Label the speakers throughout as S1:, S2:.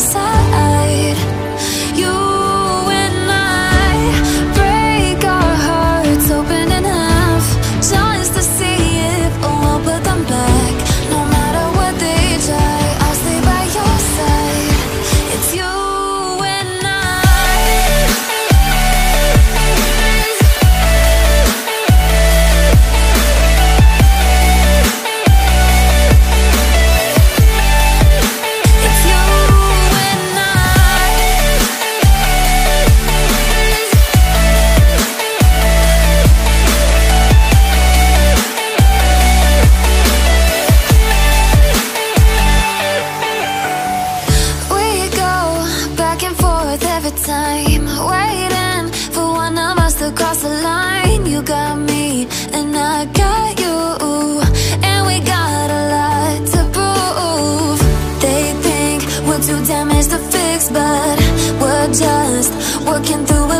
S1: side. Fix, but we're just working through a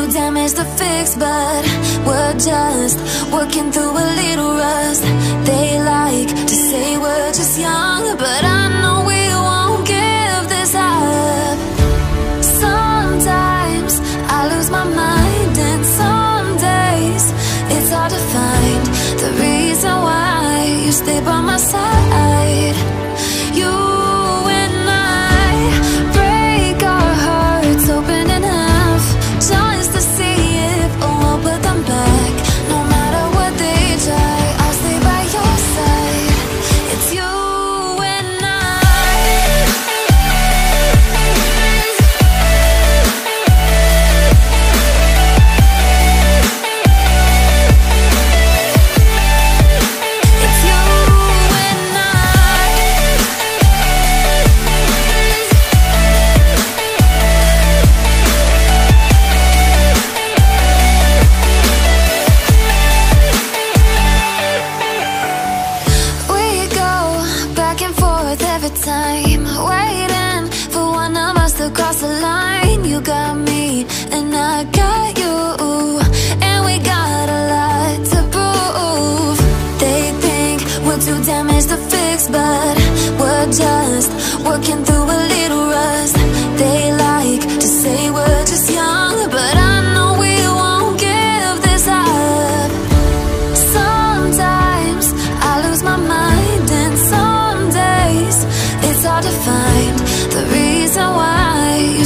S1: too damaged to fix, but we're just working through a little rust. They like to say we're just young, but I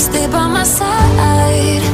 S1: stay by my side.